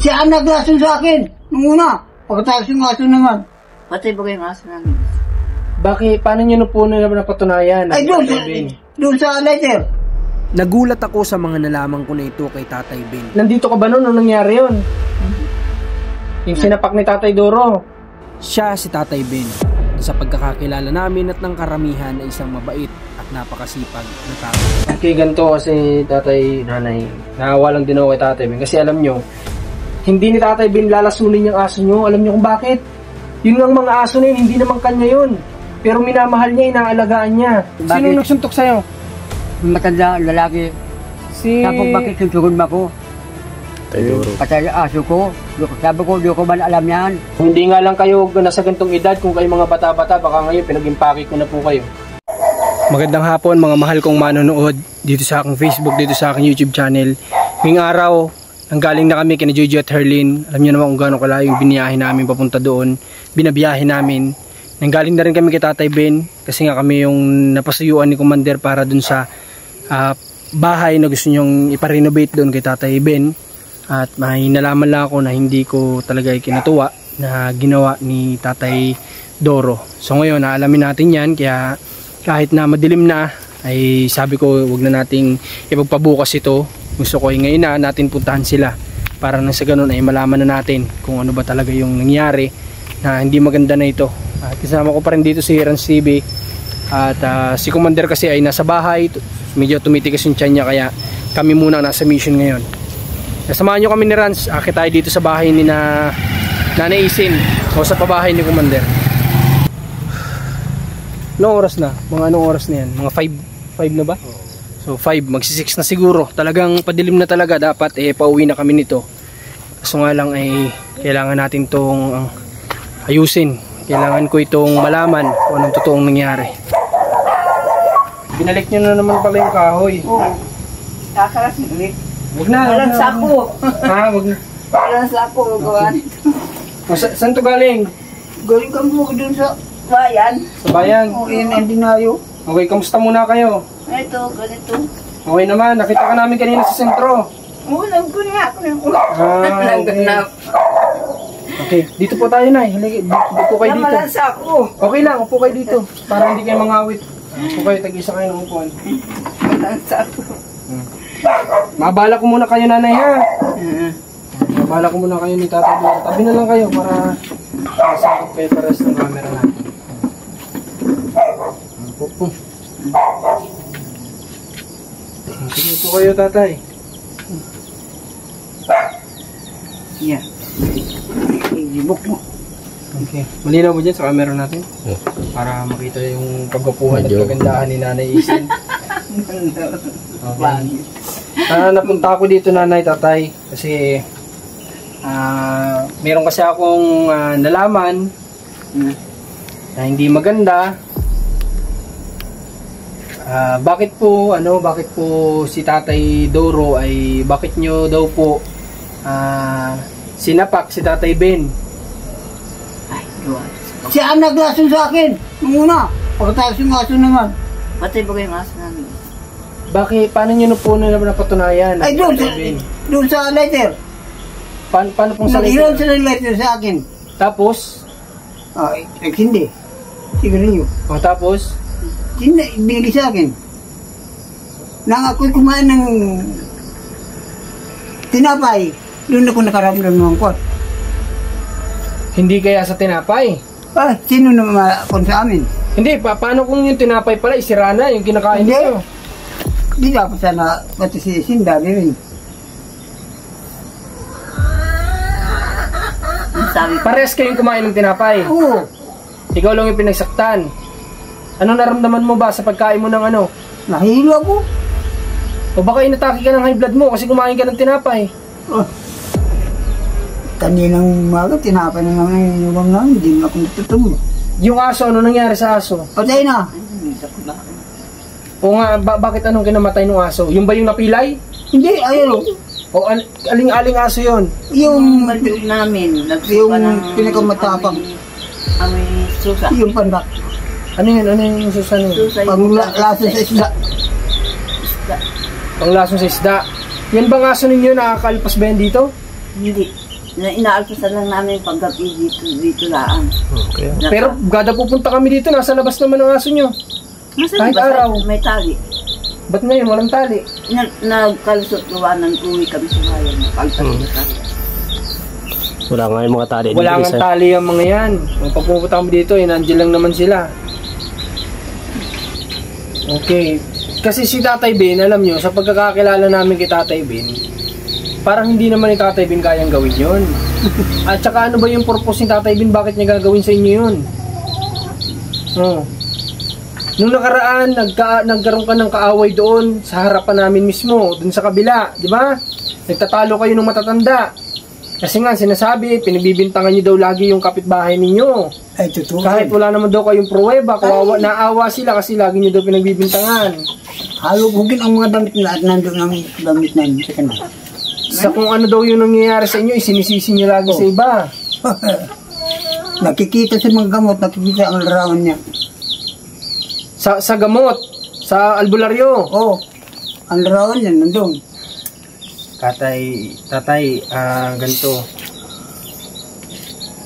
Siya ang naglason sa akin. Nung una. Pagkatapos yung aso naman. Patay ba kayong aso namin? Bakit, paano nyo na po na napatunayan? Ay, doon doon sa letter. Nagulat ako sa mga nalaman ko na ito kay Tatay Ben. Nandito ka ba noon nung nangyari yun? Yung sinapak ni Tatay Doro. Siya si Tatay Ben. Sa pagkakakilala namin at ng karamihan ay isang mabait at napakasipag na tao. Okay, ganito kasi tatay, nanay, lang din ako kay tatay Ben. Kasi alam nyo, hindi ni tatay Ben lalasunin yung aso nyo. Alam nyo kung bakit? Yun ang mga aso na yun, hindi naman kanya yun. Pero minamahal niya, inaalagaan niya. Sino Bakit? nagsuntok sa'yo? Matanda lalaki. Si... Tapos bakit susugod mo ako? Patay ang aso ko. Di- Sabi ko, di ko man alam yan. Hindi nga lang kayo nasa gantong edad, kung kayo mga bata-bata, baka ngayon pinag-impake ko na po kayo. Magandang hapon mga mahal kong manonood dito sa aking Facebook, dito sa aking YouTube channel. Ngayong araw, nanggaling na kami kina Jojo at Herlin. Alam niyo naman kung gaano kalayo yung biniyahe namin papunta doon. Binabiyahe namin. Nanggaling na rin kami kay Tatay Ben kasi nga kami yung napasuyuan ni Commander para dun sa ah, bahay na gusto niyong iparenovate doon kay Tatay Ben. At may nalaman lang ako na hindi ko talaga ikinatuwa na ginawa ni Tatay Doro. So ngayon, naalamin natin yan kaya kahit na madilim na ay sabi ko wag na nating ipagpabukas ito. Gusto ko ay ngayon na natin puntahan sila para nang sa ganun ay malaman na natin kung ano ba talaga yung nangyari na hindi maganda na ito. At kasama ko pa rin dito si Rans TV at ah, si Commander kasi ay nasa bahay, medyo tumitigas yung tiyan niya kaya kami muna nasa mission ngayon. Nasamahan nyo kami ni Rans, akit tayo dito sa bahay ni na Nanay Isin o sa pabahay ni Commander. Anong oras na? Mga anong oras na yan? Mga 5 5 na ba? So 5, magsi-6 na siguro. Talagang padilim na talaga dapat eh pauwi na kami nito. Kaso nga lang ay kailangan natin tong ang, ayusin. Kailangan ko itong malaman kung anong totoong nangyari. Binalik nyo na naman pala yung kahoy. Oo. Kakaras ulit. Huwag na. Walang huwag na. sako. Ha, wag na. Walang sako. Gawa nito. Sa, saan to galing? Galing ka mo doon sa... Bayan. Sa bayan. Oh, yan ang dinayo. Okay, kamusta muna kayo? Ito, ganito. Okay naman, nakita ka namin kanina sa sentro. Oo, ako ng ulo. Ah, Nagganap. Okay, dito po tayo na. Halika, dito, dito kayo dito. Walang sako. Okay lang, upo kayo dito. Para hindi kayo mangawit. Upo kayo, tag-isa kayo ng upuan. Walang sako. Mabala ko muna kayo nanay ha. Ah. Mabala ko muna kayo ni Tata Dora. Tabi na lang kayo para masakot kayo pares ng camera natin. Upo po. Sige po kayo tatay. Yeah. Ibok mo. Okay. Malinaw mo dyan sa camera natin? Para makita yung pagkapuhan at kagandahan ni Nanay Isin. Okay. Ah, napunta ako dito nanay tatay kasi ah meron kasi akong ah, nalaman na hindi maganda. Ah, bakit po ano bakit po si Tatay Doro ay bakit nyo daw po ah, sinapak si Tatay Ben? Ay, gawa. Siya ang naglason sa akin. Nung una. Pagkatapos yung aso naman. Patay ba kayong aso namin? Bakit paano niyo na po na napatunayan? Ay, doon sa, doon sa letter. Paano, paano pong sa Nag-iwan sila letter sa akin. Tapos, Ah, eh, eh, hindi. Sigarilyo. oh, tapos, Hindi, binigay sa akin. Nang ako'y kumain ng tinapay, doon ako nakaramdam ng kot. hindi kaya sa tinapay. Ah, sino naman kon sa amin? Hindi, pa, paano kung yung tinapay pala, isira na, yung kinakain Hindi. niyo? Di dapat sana pati si Sinda rin. Sabi ko, Pares kayong kumain ng tinapay. Oo. Ikaw lang yung pinagsaktan. Ano naramdaman mo ba sa pagkain mo ng ano? Nahilo ako. O baka inatake ka ng high blood mo kasi kumain ka ng tinapay. Oh. Kaninang umaga, tinapay na naman yung inuwang namin. Hindi na ako natutumba. Yung aso, ano nangyari sa aso? Patay na. O nga, ba- bakit anong kinamatay ng aso? Yung ba yung napilay? Hindi, ayun. O al- aling-aling aso yon? Yung, Maliit namin, yung pinakamatapang. Amoy susa. yung pandak. Ano yun? Ano yung susan yun? Susa Pag la- laso sa isda. isda. Panglasong sa isda. Yan bang aso ninyo nakakalipas ba yan dito? Hindi. Na inaalpasan lang namin paggabi dito, dito laan. Okay. Pero gada pupunta kami dito, nasa labas naman ang aso nyo. Nasa Kahit labas, araw. May tali. Ba't ngayon walang tali? Na, nagkalusot gawa ng uwi kami sa bayan. Pagkat Hmm. na tali. Wala nga yung mga tali. Wala nga tali ang mga yan. Kung pag pupunta kami dito, eh, nandiyan lang naman sila. Okay. Kasi si Tatay Ben, alam nyo, sa pagkakakilala namin kay Tatay Ben, parang hindi naman ni Tatay Ben kayang gawin yon. At saka ano ba yung purpose ni Tatay Ben? Bakit niya gagawin sa inyo yun? Oh. Nung nakaraan, nagka, nagkaroon ka ng kaaway doon sa harapan namin mismo, doon sa kabila, di ba? Nagtatalo kayo ng matatanda. Kasi nga, sinasabi, pinagbibintangan niyo daw lagi yung kapitbahay ninyo. Ay, totoo. Kahit wala naman daw kayong pruweba, kawawa, naawa sila kasi lagi niyo daw pinagbibintangan. Halugugin ang mga damit nila at nandun ang damit namin sa kanila. Sa kung ano daw yung nangyayari sa inyo, isinisisi niyo lagi sa iba. nakikita sa mga gamot, nakikita ang larawan niya. Sa, sa gamot, sa albularyo. Oo, oh, ang larawan niya nandun. Tatay, tatay, ah, ganito.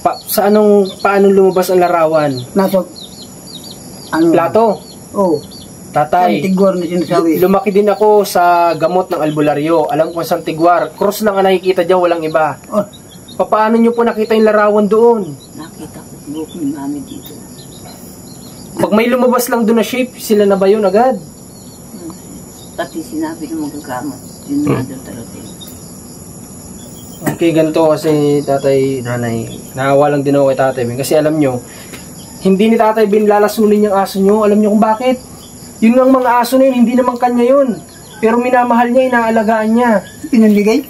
Pa, sa anong, paano lumabas ang larawan? Nasa, ano? Plato. Oo. Oh, Tatay, Santigwar na sinasabi. lumaki din ako sa gamot ng albularyo. Alam ko sa Tiguar. Cross lang ang nakikita dyan, walang iba. Oh, Paano nyo po nakita yung larawan doon? Nakita ko buhok ni mami dito. Pag may lumabas lang doon na shape, sila na ba yun agad? Pati sinabi ng magagamot. Yun Hmm. na daw talaga. Okay, ganito kasi tatay, nanay, naawa lang din ako kay tatay Ben. Kasi alam nyo, hindi ni tatay Ben lalasunin yung aso nyo. Alam nyo kung bakit? Yun ang mga aso na yun, hindi naman kanya yun. Pero minamahal niya, inaalagaan niya. pinandigay?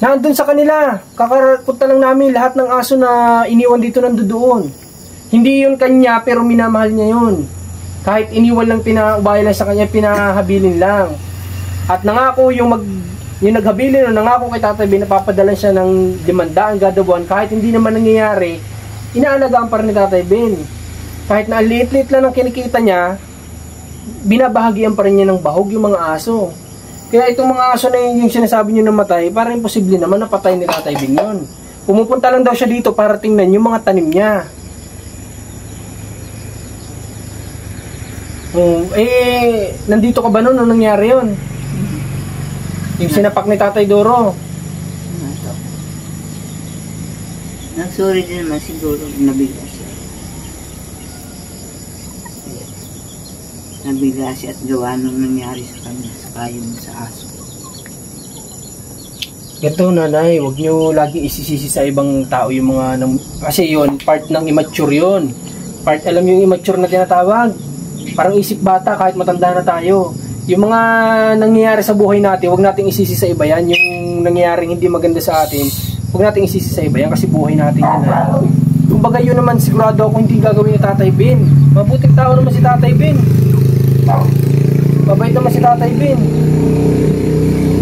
Nandun sa kanila. Kakarapunta lang namin lahat ng aso na iniwan dito nandoon. Hindi yun kanya, pero minamahal niya yun. Kahit iniwan lang, pinaubaya lang sa kanya, pinahabilin lang. At nangako yung mag yung naghabilin o nangako kay Tatay Ben, napapadalan siya ng limandaan gada buwan, kahit hindi naman nangyayari, inaalagaan pa rin ni Tatay Ben. Kahit na liit-liit lang ang kinikita niya, binabahagian pa rin niya ng bahog yung mga aso. Kaya itong mga aso na yun, yung sinasabi niyo na matay, parang imposible naman na patay ni Tatay Ben yun. Pumupunta lang daw siya dito para tingnan yung mga tanim niya. Oh, eh, nandito ka ba noon nung nangyari yun? Yung sinapak ni Tatay Doro. Nagsuri din naman siguro nabigla siya. Nabigla siya at gawa nung nangyari sa kanya sa kayo sa aso. Ganito nanay, wag nyo lagi isisisi sa ibang tao yung mga, nam- kasi yun, part ng immature yun. Part, alam yung immature na tinatawag. Parang isip bata kahit matanda na tayo. Yung mga nangyayari sa buhay natin, wag nating isisi sa iba yan. Yung nangyayaring hindi maganda sa atin, wag nating isisi sa iba yan kasi buhay natin yan. eh. Kumbaga yun naman sigurado ako hindi gagawin ni Tatay Ben. Mabuting tao naman si Tatay Ben. Mabait naman si Tatay Ben.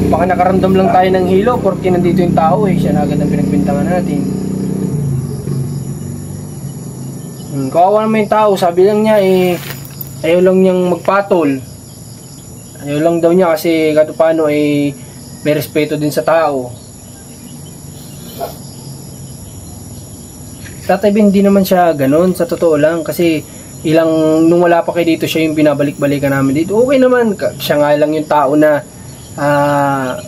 Baka nakaramdam lang tayo ng hilo porque nandito yung tao eh. Siya na agad ang pinagbintangan natin. Hmm, kawawa naman yung tao. Sabi lang niya eh, ayaw lang niyang magpatol. Ayaw lang daw niya kasi kato paano eh, may respeto din sa tao. Tatay Ben, hindi naman siya ganun, sa totoo lang. Kasi ilang, nung wala pa kayo dito, siya yung binabalik-balikan namin dito. Okay naman, siya nga lang yung tao na, ah,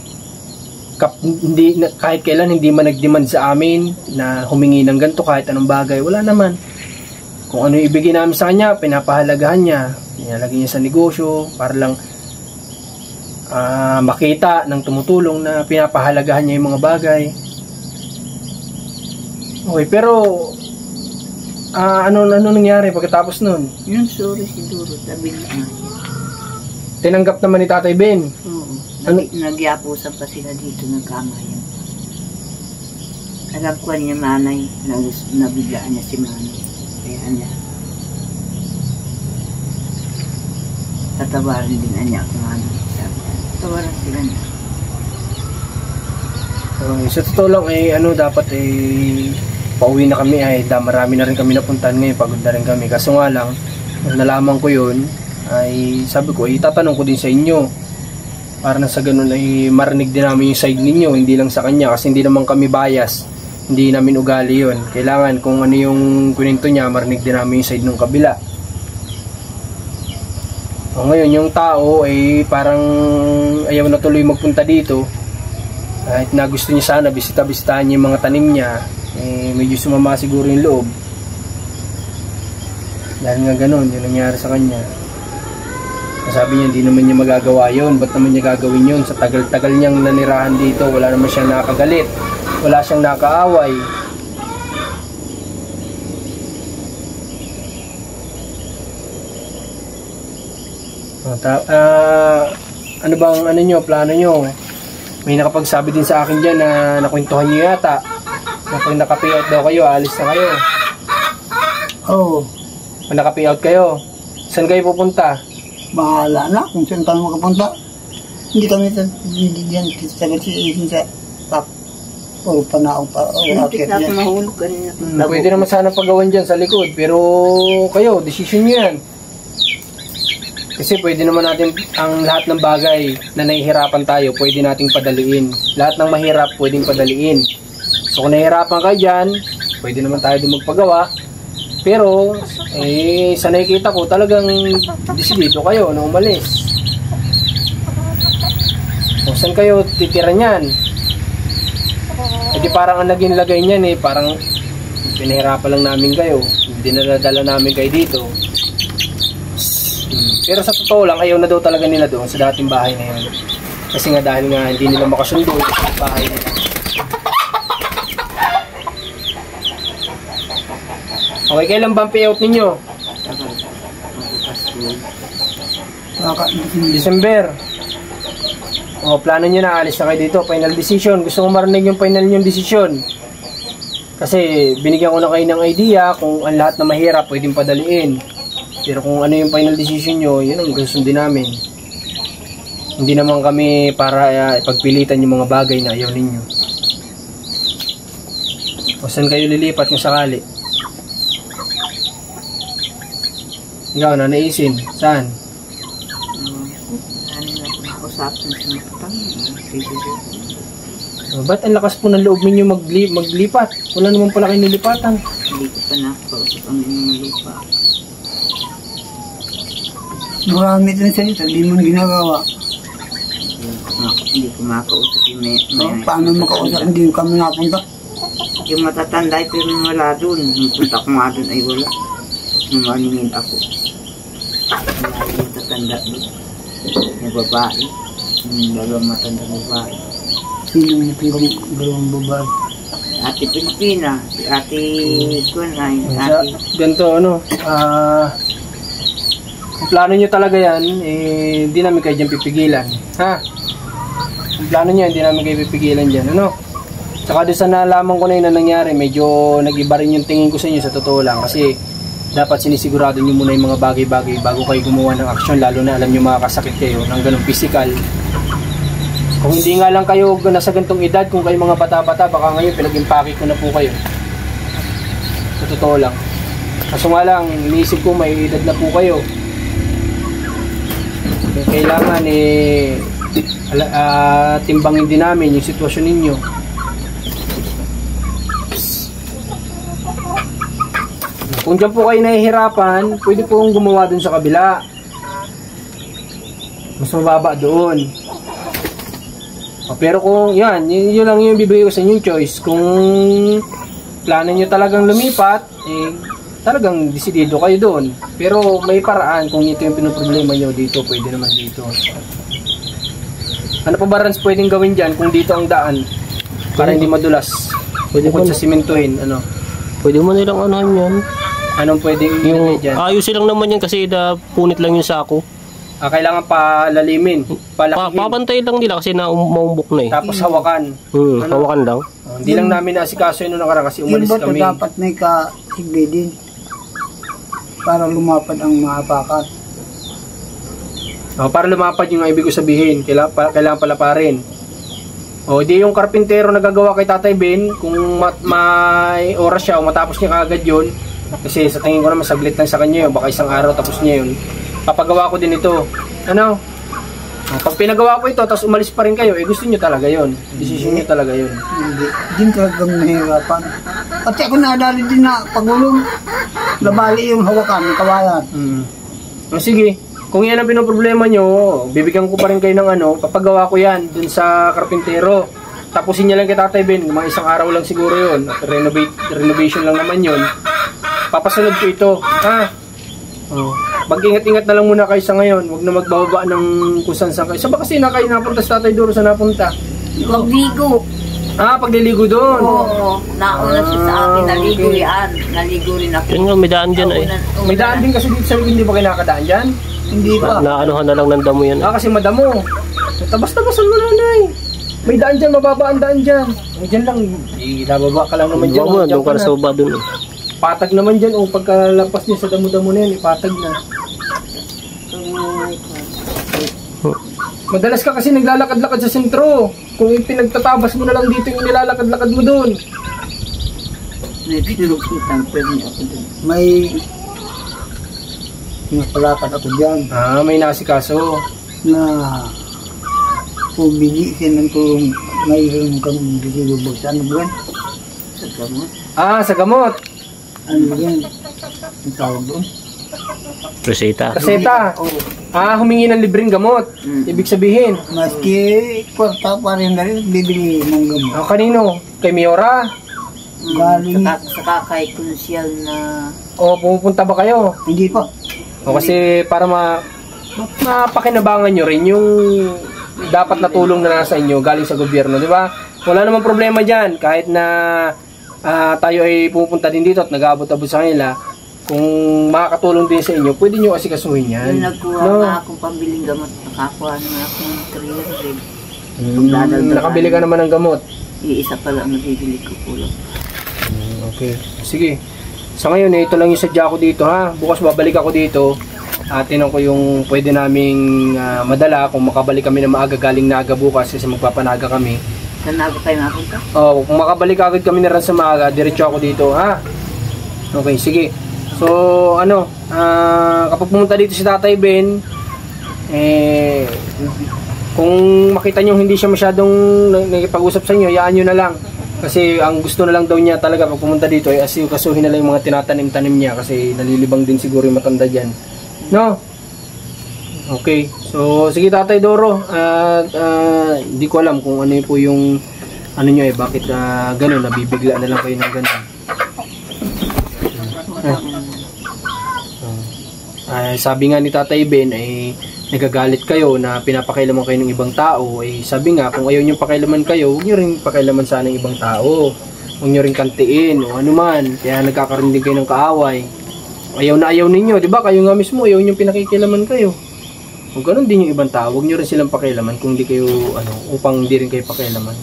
kap, hindi, kahit kailan hindi man nag-demand sa amin na humingi ng ganito kahit anong bagay. Wala naman. Kung ano ibigay namin sa kanya, pinapahalagahan niya. Pinalagay niya sa negosyo para lang ah, makita ng tumutulong na pinapahalagahan niya yung mga bagay. Okay, pero ah, ano ano nangyari pagkatapos nun? Yun sorry siguro, nabigla nga siya. Tinanggap naman ni Tatay Ben. Oo. Ano? Nag- Nagyapusan pa sila dito ng kamayan. Alam ko niya manay, nabiglaan niya si manay. Kaya niya. Tatawarin din niya ako manay. Sabi tatawaran sila niya. Okay, sa totoo lang eh ano dapat eh pauwi na kami ay da marami na rin kami napuntahan ngayon pagod na rin kami. Kaso nga lang nung nalaman ko yun ay sabi ko eh tatanong ko din sa inyo. Para na sa ganun ay marinig din namin yung side ninyo hindi lang sa kanya kasi hindi naman kami bias. Hindi namin ugali yon kailangan kung ano yung kuninto niya marinig din namin yung side ng kabila o ngayon yung tao ay parang ayaw na tuloy magpunta dito. Kahit na gusto niya sana bisita-bisitahan yung mga tanim niya eh medyo sumama siguro yung loob. Dahil nga ganun yung nangyari sa kanya. Sabi niya hindi naman niya magagawa yon ba't naman niya gagawin yon sa tagal-tagal niyang nanirahan dito wala naman siya nakagalit. Wala siyang nakaaway ta- ah, ano bang ano nyo, plano nyo? May nakapagsabi din sa akin dyan na nakwentuhan nyo yata. Na pag naka-payout daw kayo, alis na kayo. Oo. Pag naka-payout kayo, saan kayo pupunta? Bahala na kung saan kami makapunta. Hindi kami sa hindi diyan sa kasi sa tap. O panaong pa. O akit na ako yan. mahulog kanina. Hmm, pwede naman sana pagawan dyan sa likod, pero kayo, decision nyo yan. Kasi pwede naman natin ang lahat ng bagay na nahihirapan tayo, pwede nating padaliin. Lahat ng mahirap, pwedeng padaliin. So kung nahihirapan ka dyan, pwede naman tayo din magpagawa. Pero, eh, sa nakikita ko, talagang desidido kayo na umalis. O saan kayo titira niyan? E di parang ang naging lagay niyan eh, parang pinahirapan lang namin kayo. Hindi na nadala namin kayo dito. Pero sa totoo lang, ayaw na daw talaga nila doon sa dating bahay na yun. Kasi nga dahil nga hindi nila makasundo sa bahay nila. Okay, kailan ba ang payout ninyo? December. O, plano nyo na, alis na kayo dito. Final decision. Gusto ko marinig yung final yung decision. Kasi binigyan ko na kayo ng idea kung ang lahat na mahirap pwedeng padaliin. Pero kung ano yung final decision nyo, yun ang susundin namin. Hindi naman kami para uh, ipagpilitan yung mga bagay na ayaw ninyo. O saan kayo lilipat kung sakali? Ikaw na naisin. Saan? Ano na ako nakausapin sa mga patang. Oh, ba't ang lakas po ng loob ninyo magli maglipat? Wala naman pala kayo nilipatan. Hindi ko pa nakausap ang inyong lupa. Marami din sa ito, hindi mo na ginagawa. Hindi ko makausap yung may, may, paano makausap, hindi kami napunta. Yung matatanda ay pero wala doon. Yung punta ko nga doon ay wala. Nung maningin ako. Wala yung tatanda doon. Yung babae. Yung dalawang matanda babae. Sino yung dalawang babae. Ate Pilipina. Si Ate Kuan ay. Sa, Ate. ganito ano, ah, kung plano nyo talaga yan, eh, hindi namin kayo dyan pipigilan. Ha? Kung plano nyo, hindi namin kayo pipigilan dyan. Ano? Saka doon sa nalaman ko na yun na nangyari, medyo nag-iba rin yung tingin ko sa inyo sa totoo lang. Kasi dapat sinisigurado nyo muna yung mga bagay-bagay bago kayo gumawa ng aksyon, lalo na alam nyo makakasakit kayo ng ganong physical. Kung hindi nga lang kayo nasa gantong edad, kung kayo mga bata-bata, baka ngayon pinag-impake ko na po kayo. Sa totoo lang. Kaso nga lang, iniisip ko may edad na po kayo. Kailangan eh, ala, ah, timbangin din namin yung sitwasyon ninyo. Kung dyan po kayo nahihirapan, pwede po kong gumawa dun sa kabila. Mas mababa doon. O, pero kung yan, yun, yun lang yung bibigay ko sa inyong choice. Kung plano nyo talagang lumipat, eh, talagang desidido kayo doon. Pero may paraan kung ito yung pinoproblema nyo dito, pwede naman dito. Ano pa ba Rans pwedeng gawin dyan kung dito ang daan? Para hindi madulas. Pwede Bukod ba- sa simentuhin, ano? Pwede mo nilang anuhan yan. Anong pwedeng Yung, dyan? ayusin lang naman yan kasi na punit lang yung sako. Ah, kailangan palalimin, Pa, palakihin, papantay lang nila kasi na um- maumbok na eh. tapos hawakan. Hmm, Ano? hawakan lang. Oh, hindi lang namin naasikaso yun nung nakaraan kasi Yun umalis ba ito kami. dapat may kasigbi din? Para lumapad ang mga pakat. Oh, para lumapad yung ibig ko sabihin, kailangan, pa, kailangan pala pa rin. O, di yung karpintero na gagawa kay Tatay Ben, kung mat, may oras siya o matapos niya kagad yun, kasi sa tingin ko naman saglit lang sa kanya yun, baka isang araw tapos niya yun. Papagawa ko din ito. Ano? Ah, Pag pinagawa ko ito, tapos umalis pa rin kayo, eh gusto nyo talaga yon Desisyon nyo talaga yon Hindi. Din talagang nahihirapan. At ako nadali din na pagulong. Labali yung hawakan kawayan. Mm. O sige, kung yan ang pinoproblema nyo, bibigyan ko pa rin kayo ng ano, papagawa ko yan dun sa karpintero. Tapusin niya lang kay Tatay Ben, mga isang araw lang siguro yun. At renovate, renovation lang naman yun. Papasunod ko ito. Ha? Oh. Mag-ingat-ingat na lang muna kayo sa ngayon. Huwag na magbababa ng kung saan saan kayo. Saan ba kasi na kayo napunta sa Tatay Duro sa napunta? Magligo. Ah, pagliligo doon. Oo. Nauna siya sa akin. Naligo yan. Naligo rin ako. Yun nga, may daan dyan ay. Una- May daan din kasi dito sa hindi ba kayo nakadaan dyan? Hindi pa. Na, naanuhan na lang ng damo yan. Ah, kasi madamo. Tabas-tabasan mo nanay. May daan dyan, mababa ang daan dyan. Ay, dyan lang. Ibababa ka lang naman dyan. Diyan doon ka na na. sa baba doon eh. Patag naman dyan. O pagkalampas niya sa damo-damo na yan, ipatag na. Madalas ka kasi naglalakad-lakad sa sentro. Kung pinagtatabas mo na lang dito yung nilalakad-lakad mo doon. May pa rin ako dun. May napalakad ako dyan Ah, may nasikaso. na pumili siya ng tulong mayroon kang dilulubog sa ano ba yan? Sa gamot. Ah, sa gamot. Ano yan? Ang tawag doon? Reseta. Kaseta. Ah, humingi ng libreng gamot. Mm. Ibig sabihin. Maski kwarta pa rin na rin, bibili ng gamot. Ah, kanino? Kay Miora? Galing, Saka, saka kay Kunsyal na O pumupunta ba kayo? hindi pa. O kasi para ma mapakinabangan nyo rin yung dapat na tulong na nasa inyo galing sa gobyerno, di ba? Wala namang problema dyan. Kahit na ah, tayo ay pupunta din dito at nag-aabot-abot sa kanila, kung makakatulong din sa inyo, pwede nyo asikasuhin yan. Yung nagkuha No? nga akong pambiling gamot, nakakuha naman ako ng 300. Hmm, nakabili ka naman ng gamot. Iisa pa lang nabibili ko kulang. Okay. Sige. Sa ngayon, eh, ito lang yung sadya ko dito ha. Bukas babalik ako dito. At tinan ko yung pwede naming ah, madala kung makabalik kami na maaga galing na aga bukas kasi magpapanaga kami. Saan na ako kayo napunta? Oh, kung makabalik agad kami na rin sa maaga, diretso ako dito ha. Okay, sige. So, ano, ah, kapag pumunta dito si Tatay Ben, eh, kung makita nyo hindi siya masyadong nagkipag-usap sa inyo, yaan nyo na lang. Kasi ang gusto na lang daw niya talaga pag pumunta dito ay asiw kasuhin na lang yung mga tinatanim-tanim niya kasi nalilibang din siguro yung matanda dyan. No? Okay. So, sige Tatay Doro. At ah, hindi ko alam kung ano po yung ano nyo eh, bakit uh, gano'n, nabibigla na lang kayo ng gano'n. Ah, sabi nga ni Tatay Ben ay nagagalit kayo na pinapakailaman kayo ng ibang tao. Eh, sabi nga, kung ayaw nyo pakailaman kayo, huwag nyo rin pakailaman sana ng ibang tao. Huwag nyo rin kantiin o ano man. Kaya nagkakaroon din kayo ng kaaway. Ayaw na ayaw ninyo, di ba? Kayo nga mismo, ayaw nyo pinakikilaman kayo. Kung ganun din yung ibang tao, huwag nyo rin silang pakialaman kung di kayo, ano, upang hindi rin kayo pakialaman.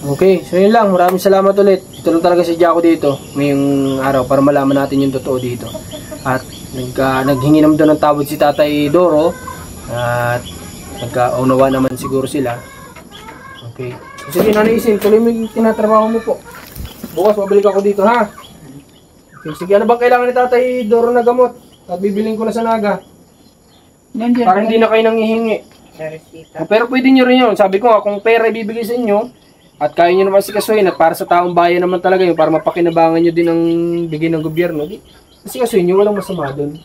Okay, so yun lang. Maraming salamat ulit. Ito lang talaga si Jaco dito ngayong araw para malaman natin yung totoo dito. At nag, ah, naghingi naman doon ng tawad si Tatay Doro at nagkaunawa naman siguro sila. Okay. So, sige, Nanay Isin, tuloy mo yung tinatrabaho mo po. Bukas, mabalik ako dito, ha? Okay, sige, ano bang kailangan ni Tatay Doro na gamot? At bibiling ko na sa Naga. Nandiyan. Para hindi na kayo nanghihingi. Oh, Pero pwede nyo rin yun. Sabi ko nga, kung pera ibibigay sa inyo, at kaya nyo naman sikasuhin, at para sa taong bayan naman talaga yun, para mapakinabangan nyo din ang bigay ng gobyerno, di, sikasuhin nyo, walang masama doon.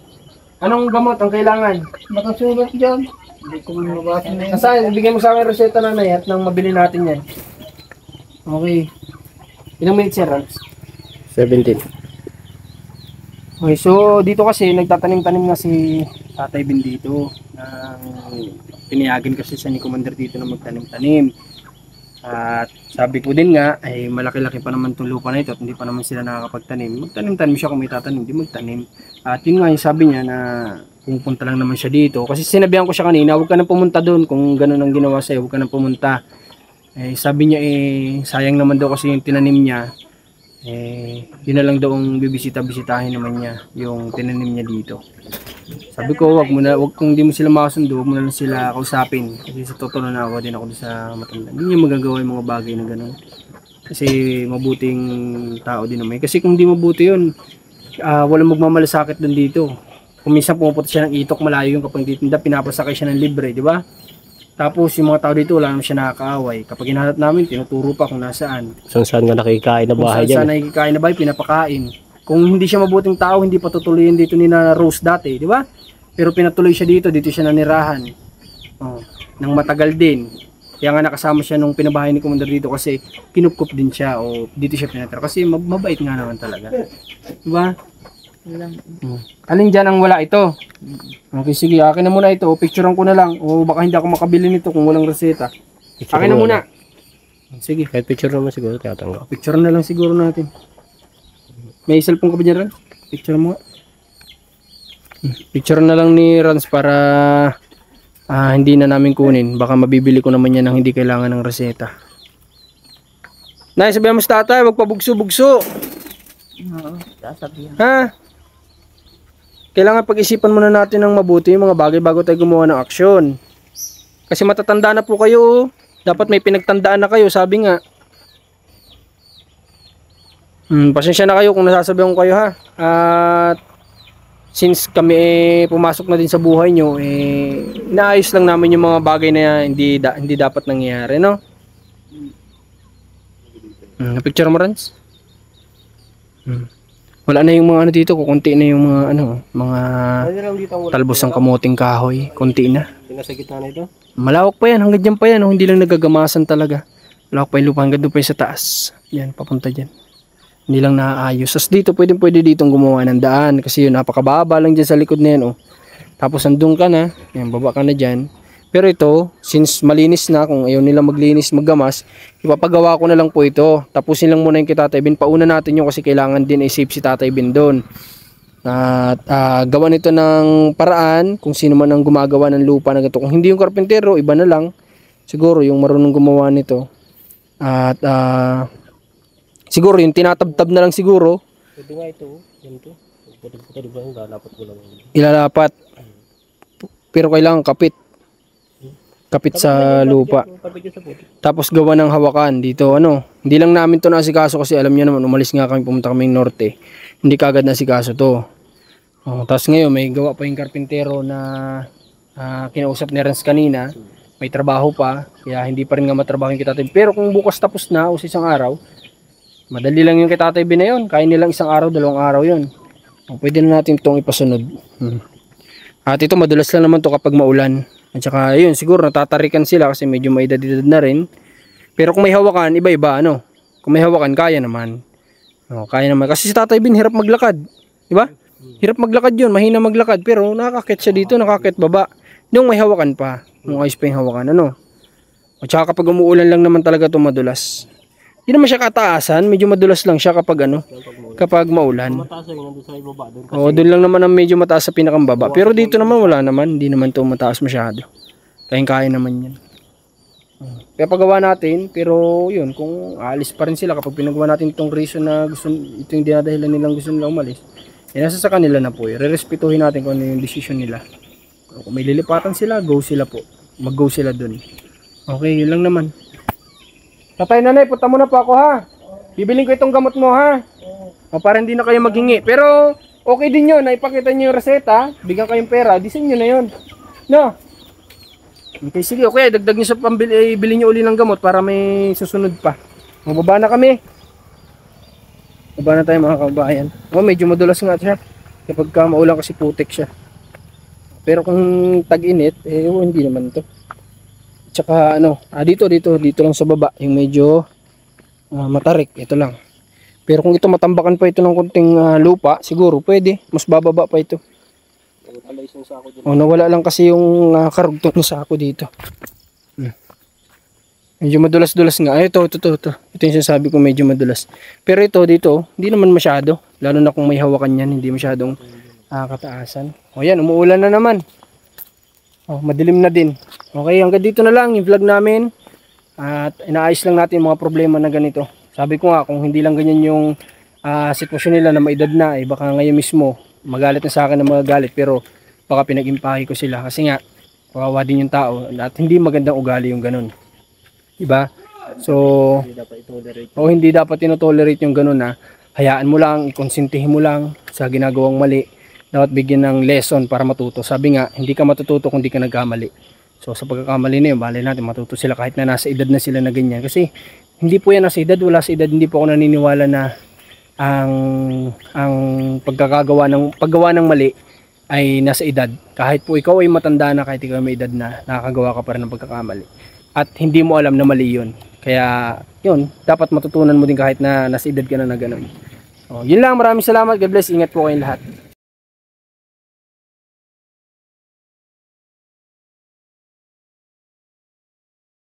Anong gamot ang kailangan? Nakasulat dyan. Hindi ko man mabasa na yan. Nasaan? Bigyan mo sa akin reseta na at nang mabili natin yan. Okay. Ilang minutes yan, Rams? 17. Okay, so dito kasi nagtatanim-tanim na si Tatay Bin dito. Nang pinayagan kasi siya ni Commander dito na magtanim-tanim. At sabi ko din nga, ay malaki-laki pa naman itong lupa na ito at hindi pa naman sila nakakapagtanim. Magtanim-tanim siya kung may tatanim, hindi magtanim. At yun nga yung sabi niya na pupunta lang naman siya dito. Kasi sinabihan ko siya kanina, huwag ka nang pumunta doon kung ganun ang ginawa sa'yo, huwag ka nang pumunta. Eh, sabi niya eh, sayang naman daw kasi yung tinanim niya. Eh, yun na lang daw ang bibisita-bisitahin naman niya, yung tinanim niya dito. Sabi ko, wag mo na, wag kung di mo sila makasundo, wag mo na lang sila kausapin. Kasi sa totoo na ako din ako doon sa matanda. Hindi niya magagawa yung mga bagay na gano'n. Kasi mabuting tao din naman. Kasi kung di mabuti yun, ah walang magmamalasakit doon dito. Kung minsan pumupunta siya ng itok, malayo yung kapag titinda, pinapasakay siya ng libre, di ba? Tapos yung mga tao dito, wala naman siya nakakaaway. Kapag hinahanap namin, tinuturo pa kung nasaan. Saan saan nga nakikain na Kung bahay saan saan dyan. nakikikain na ba, pinapakain. Kung hindi siya mabuting tao, hindi pa tutuloyin dito ni na Rose dati, di ba? Pero pinatuloy siya dito, dito siya nanirahan. Oh, nang matagal din. Kaya nga nakasama siya nung pinabahay ni Commander dito kasi kinupkup din siya o dito siya pinatira. Kasi mab- mabait nga naman talaga. Di ba? Walang, Hmm. Alin dyan ang wala ito? Okay, sige. Akin na muna ito. O, picturean ko na lang. O baka hindi ako makabili nito kung walang reseta. Picture Akin na muna. Sige. Kahit picture naman siguro tinatanggap. Picture na lang siguro natin. May cellphone ka ba dyan, Ran? Picture mo nga. Hmm, Picture na lang ni Rans para ah, hindi na namin kunin. Baka mabibili ko naman yan ng hindi kailangan ng reseta. Nay, sabihan mo sa tatay, wag pa bugso-bugso. oo, sasabihan. Ha? Kailangan pag-isipan muna natin ng mabuti yung mga bagay bago tayo gumawa ng aksyon. Kasi matatanda na po kayo. oh. Dapat may pinagtandaan na kayo, sabi nga. Hmm, pasensya na kayo kung nasasabihan ko kayo ha. At since kami eh, pumasok na din sa buhay nyo, eh, inaayos lang namin yung mga bagay na hindi, da- hindi dapat nangyayari, no? Hmm, na-picture mo, Rans? Hmm. Wala na yung mga ano dito, kukunti na yung mga ano, mga talbos ng kamuting kahoy, kunti na. Nasa gitna na ito. Malawak pa yan, hanggang dyan pa yan, oh, hindi lang nagagamasan talaga. Malawak pa yung lupa, hanggang doon pa yung sa taas. Yan, papunta dyan. Hindi lang naaayos. Tapos dito, pwede pwede ditong gumawa ng daan, kasi yun, napakababa lang dyan sa likod na yan, oh. Tapos andun ka na, yan, baba ka na dyan. Pero ito, since malinis na, kung ayaw nila maglinis, maggamas, ipapagawa ko na lang po ito. Tapusin lang muna yung kay Tatay Bin. Pauna natin yun kasi kailangan din i-save si Tatay Bin doon. At ah, gawa nito ng paraan kung sino man ang gumagawa ng lupa na ganito. Kung hindi yung karpentero, iba na lang. Siguro yung marunong gumawa nito. At ah, siguro yung tinatabtab na lang siguro, Pwede nga ito. Yan to. Pwede di ba yung lalapat ko lang. ilalapat. Pero kailangan kapit. Kapit sa lupa. Tapos gawa ng hawakan dito ano. Hindi lang namin to nasikaso kasi alam niyo naman umalis nga kami pumunta kami norte. Hindi kagad nasikaso to. Oh, tapos ngayon may gawa pa yung karpintero na ah, kinausap ni Renz kanina. May trabaho pa kaya hindi pa rin nga matrabaho yung kitatay. Pero kung bukas tapos na o sa isang araw, madali lang yung kitatay na yun. Kaya nilang isang araw, dalawang araw yun. Oh, pwede na natin itong ipasunod. Hmm. At ito madulas lang naman to kapag maulan. At saka yun, siguro natatarikan sila kasi medyo may edad-edad na rin. Pero kung may hawakan, iba-iba ano. Kung may hawakan, kaya naman. Oh, kaya naman. Kasi si Tatay Bin, hirap maglakad. Di ba? Hirap maglakad yun, mahina maglakad. Pero nakakit siya dito, nakakit baba. Nung may hawakan pa, nung ayos pa yung hawakan, ano. At saka kapag umuulan lang naman talaga ito madulas. Hindi naman siya kataasan, medyo madulas lang siya kapag ano, kapag maulan. Mataas yung nandun sa ibaba doon. Oo, doon lang naman ang medyo mataas sa pinakambaba. Pero dito naman wala naman, hindi naman to mataas masyado. Kayang-kaya naman yan. Kaya pagawa natin, pero yun, kung aalis pa rin sila kapag pinagawa natin itong reason na gusto, ito yung dinadahilan nilang gusto nila umalis, eh nasa sa kanila na po. Eh. Re-respetuhin natin kung ano yung decision nila. Kung may lilipatan sila, go sila po. Mag-go sila dun. Okay, yun lang naman. Tatay nanay, punta muna po ako ha. Bibiling ko itong gamot mo ha. O, para hindi na kayo maghingi. Pero okay din yun, naipakita nyo yung reseta, bigyan kayong pera, disin nyo na yun. No? Okay, sige, okay, dagdag nyo sa pambili, eh, bili nyo uli ng gamot para may susunod pa. Mababa na kami. Baba na tayo mga kabayan. Oh, medyo madulas nga siya. Kapag ka maulan kasi putik siya. Pero kung tag-init, eh oh, hindi naman to. Tsaka ano, ah, dito, dito, dito lang sa baba, yung medyo ah, matarik, ito lang. Pero kung ito matambakan pa ito ng konting ah, lupa, siguro pwede. Mas bababa pa ito. O nawala lang kasi yung uh, karugtong ng sako dito. Hmm. Medyo madulas-dulas nga. Ay, ito, ito, ito, ito. Ito yung sinasabi ko medyo madulas. Pero ito dito, hindi naman masyado. Lalo na kung may hawakan yan, hindi masyadong ah, kataasan. O yan, umuulan na naman. Oh, madilim na din. Okay, hanggang dito na lang yung vlog namin. At inaayos lang natin mga problema na ganito. Sabi ko nga, kung hindi lang ganyan yung ah, sitwasyon nila na maedad na, eh, baka ngayon mismo magalit na sa akin ng mga galit. Pero baka pinag-impahe ko sila. Kasi nga, kawawa din yung tao. At hindi magandang ugali yung ganun. Diba? So, o hindi dapat tinotolerate yung ganun na hayaan mo lang, ikonsintihin mo lang sa ginagawang mali dapat bigyan ng lesson para matuto. Sabi nga, hindi ka matututo kung di ka nagkamali. So sa pagkakamali na yun, bali natin matuto sila kahit na nasa edad na sila na ganyan. Kasi hindi po yan nasa edad, wala sa edad, hindi po ako naniniwala na ang ang pagkakagawa ng paggawa ng mali ay nasa edad. Kahit po ikaw ay matanda na, kahit ikaw ay may edad na, nakakagawa ka pa rin ng pagkakamali. At hindi mo alam na mali yun. Kaya, yun, dapat matutunan mo din kahit na nasa edad ka na na ganun. Oh, yun lang, maraming salamat. God bless. Ingat po kayong lahat.